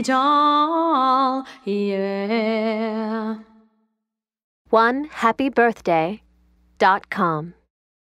doll, yeah. One happy birthday dot com.